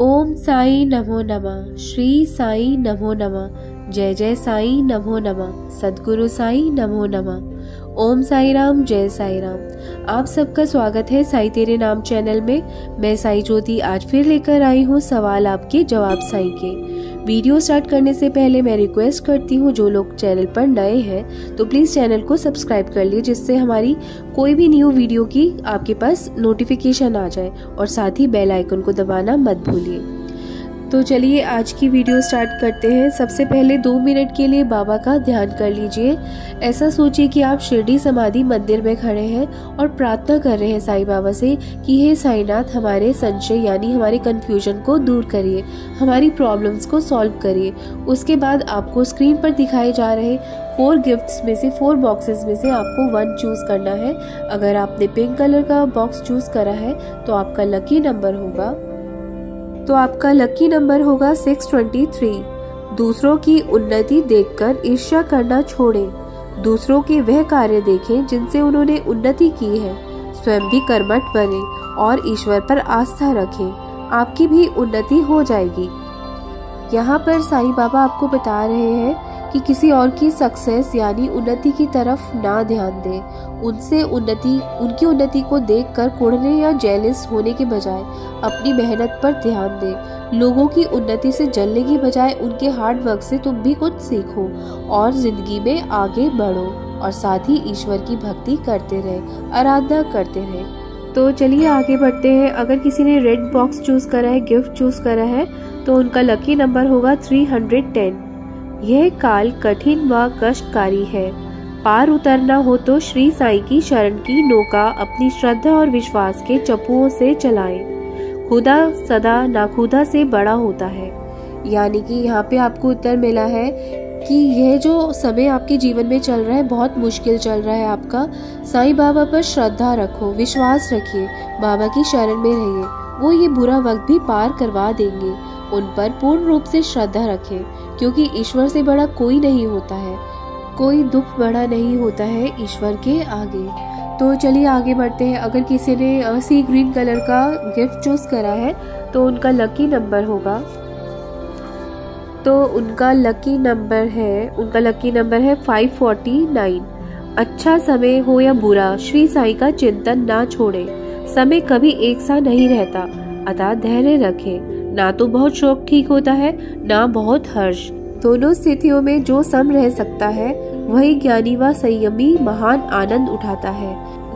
ओम साई नमो नमः, श्री साई नमो नमः, जय जय साई नमो नमः, सदगुरु साई नमो नमः। ओम साई राम, जय साई राम। आप सबका स्वागत है साई तेरे नाम चैनल में। मैं साई ज्योति आज फिर लेकर आई हूँ सवाल आपके, जवाब साई के। वीडियो स्टार्ट करने से पहले मैं रिक्वेस्ट करती हूँ, जो लोग चैनल पर नए हैं तो प्लीज़ चैनल को सब्सक्राइब कर लिए जिससे हमारी कोई भी न्यू वीडियो की आपके पास नोटिफिकेशन आ जाए, और साथ ही बेल आइकन को दबाना मत भूलिए। तो चलिए आज की वीडियो स्टार्ट करते हैं। सबसे पहले दो मिनट के लिए बाबा का ध्यान कर लीजिए। ऐसा सोचिए कि आप शिरडी समाधि मंदिर में खड़े हैं और प्रार्थना कर रहे हैं साईं बाबा से कि हे साईनाथ, हमारे संशय यानी हमारे कंफ्यूजन को दूर करिए, हमारी प्रॉब्लम्स को सॉल्व करिए। उसके बाद आपको स्क्रीन पर दिखाए जा रहे फोर गिफ्ट्स में से फोर बॉक्सेस में से आपको वन चूज़ करना है। अगर आपने पिंक कलर का बॉक्स चूज़ करा है तो आपका लकी नंबर होगा। तो आपका लकी नंबर होगा 623 दूसरों की उन्नति देखकर ईर्ष्या करना छोड़ें। दूसरों के वह कार्य देखें जिनसे उन्होंने उन्नति की है। स्वयं भी कर्मठ बने और ईश्वर पर आस्था रखें। आपकी भी उन्नति हो जाएगी। यहाँ पर साईं बाबा आपको बता रहे हैं कि किसी और की सक्सेस यानी उन्नति की तरफ़ ना ध्यान दें। उनसे उन्नति, उनकी उन्नति को देखकर कुड़ने या जेलिस होने के बजाय अपनी मेहनत पर ध्यान दें। लोगों की उन्नति से जलने की बजाय उनके हार्ड वर्क से तुम भी कुछ सीखो और ज़िंदगी में आगे बढ़ो और साथ ही ईश्वर की भक्ति करते रहे, आराधना करते रहे। तो चलिए आगे बढ़ते हैं। अगर किसी ने रेड बॉक्स चूज़ करा है गिफ्ट चूज़ करा है तो उनका लकी नंबर होगा 310 यह काल कठिन व कष्टकारी है। पार उतरना हो तो श्री साई की शरण की नौका अपनी श्रद्धा और विश्वास के चपुओं से चलाएँ। खुदा सदा नाखुदा से बड़ा होता है। यानी कि यहाँ पे आपको उत्तर मिला है कि यह जो समय आपके जीवन में चल रहा है, बहुत मुश्किल चल रहा है आपका। साईं बाबा पर श्रद्धा रखो, विश्वास रखिए, बाबा की शरण में रहिए। वो ये बुरा वक्त भी पार करवा देंगे। उन पर पूर्ण रूप से श्रद्धा रखें, क्योंकि ईश्वर से बड़ा कोई नहीं होता है। कोई दुख बड़ा नहीं होता है ईश्वर के आगे। तो चलिए आगे बढ़ते हैं। अगर किसी ने सी ग्रीन कलर का गिफ्ट चूज़ करा है तो उनका लकी नंबर होगा। तो उनका लकी नंबर है, उनका लकी नंबर है 549 अच्छा समय हो या बुरा, श्री साई का चिंतन ना छोड़े। समय कभी एक सा नहीं रहता, अतः धैर्य रखें। ना तो बहुत शौक ठीक होता है, ना बहुत हर्ष। दोनों स्थितियों में जो सम रह सकता है, वही ज्ञानी व संयमी महान आनंद उठाता है।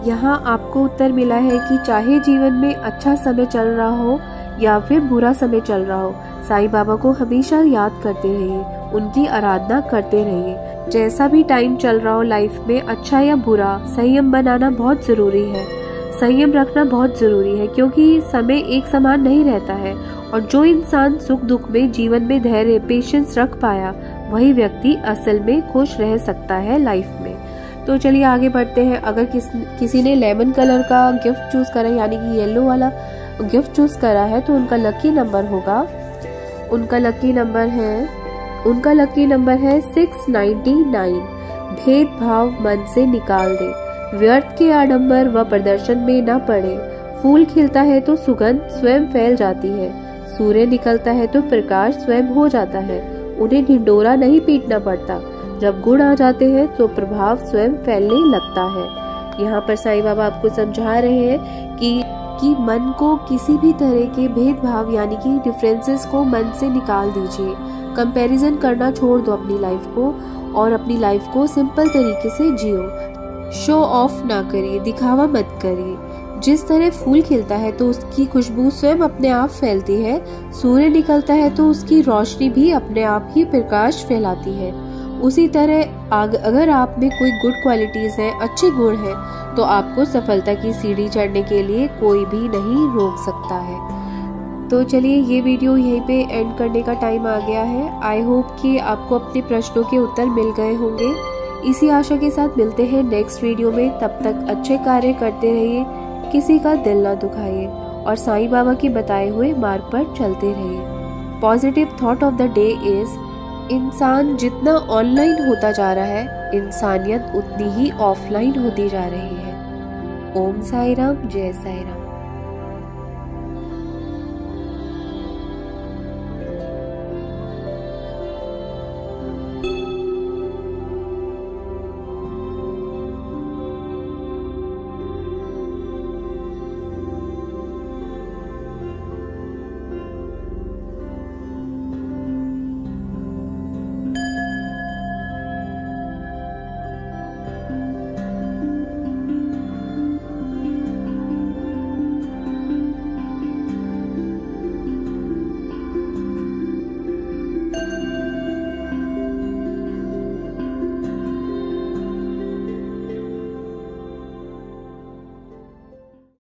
यहाँ आपको उत्तर मिला है कि चाहे जीवन में अच्छा समय चल रहा हो, या फिर बुरा समय चल रहा हो, साईं बाबा को हमेशा याद करते रहिए, उनकी आराधना करते रहिए। जैसा भी टाइम चल रहा हो लाइफ में अच्छा या बुरा, संयम बनाना बहुत ज़रूरी है। संयम रखना बहुत ज़रूरी है, क्योंकि समय एक समान नहीं रहता है। और जो इंसान सुख दुख में, जीवन में धैर्य पेशेंस रख पाया, वही व्यक्ति असल में खुश रह सकता है लाइफ में। तो चलिए आगे बढ़ते हैं। अगर किस, किसी ने लेमन कलर का गिफ्ट चूज़ करा है यानी कि येलो वाला गिफ्ट चूज़ करा है तो उनका लकी नंबर होगा। उनका लकी नंबर है, उनका लकी नंबर है सिक्स नाइन्टी नाइन भेदभाव मन से निकाल दे। व्यर्थ के आडंबर व प्रदर्शन में न पड़े। फूल खिलता है तो सुगंध स्वयं फैल जाती है। सूर्य निकलता है तो प्रकाश स्वयं हो जाता है। उन्हें ढिंडोरा नहीं पीटना पड़ता। जब गुण आ जाते हैं तो प्रभाव स्वयं फैलने लगता है। यहाँ पर साईं बाबा आपको समझा रहे हैं कि कि मन को किसी भी तरह के भेदभाव यानी कि डिफरेंसेस को मन से निकाल दीजिए। कंपैरिजन करना छोड़ दो अपनी लाइफ को और अपनी लाइफ को सिंपल तरीके से जियो। शो ऑफ़ ना करिए, दिखावा मत करिए। जिस तरह फूल खिलता है तो उसकी खुशबू स्वयं अपने आप फैलती है। सूर्य निकलता है तो उसकी रोशनी भी अपने आप ही प्रकाश फैलाती है। उसी तरह अगर आप में कोई गुड क्वालिटीज हैं, अच्छे गुण हैं तो आपको सफलता की सीढ़ी चढ़ने के लिए कोई भी नहीं रोक सकता है। तो चलिए, ये वीडियो यहीं पे एंड करने का टाइम आ गया है। आई होप कि आपको अपने प्रश्नों के उत्तर मिल गए होंगे। इसी आशा के साथ मिलते हैं नेक्स्ट वीडियो में। तब तक अच्छे कार्य करते रहिए, किसी का दिल ना दुखाइए और साईं बाबा के बताए हुए मार्ग पर चलते रहिए। Positive thought of the day is इंसान जितना ऑनलाइन होता जा रहा है, इंसानियत उतनी ही ऑफलाइन होती जा रही है। ओम साई राम, जय साई राम।